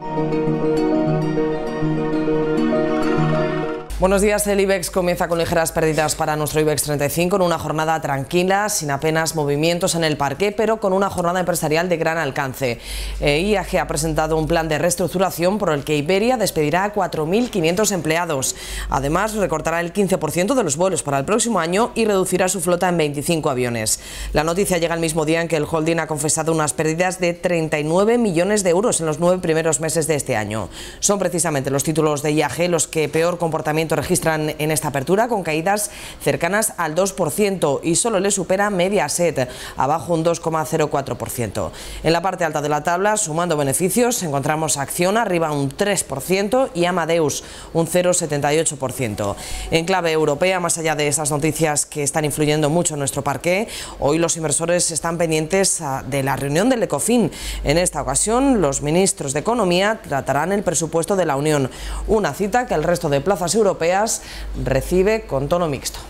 Música Buenos días, el IBEX comienza con ligeras pérdidas para nuestro IBEX 35 en una jornada tranquila, sin apenas movimientos en el parque, pero con una jornada empresarial de gran alcance. Eh, IAG ha presentado un plan de reestructuración por el que Iberia despedirá a 4.500 empleados. Además, recortará el 15% de los vuelos para el próximo año y reducirá su flota en 25 aviones. La noticia llega el mismo día en que el holding ha confesado unas pérdidas de 39 millones de euros en los nueve primeros meses de este año. Son precisamente los títulos de IAG los que peor comportamiento registran en esta apertura con caídas cercanas al 2% y solo le supera Mediaset, abajo un 2,04%. En la parte alta de la tabla, sumando beneficios, encontramos Acción arriba un 3% y Amadeus un 0,78%. En clave europea, más allá de esas noticias que están influyendo mucho en nuestro parque, hoy los inversores están pendientes ah, de la reunión del ECOFIN. En esta ocasión, los ministros de Economía tratarán el presupuesto de la Unión, una cita que el resto de plazas recibe con tono mixto.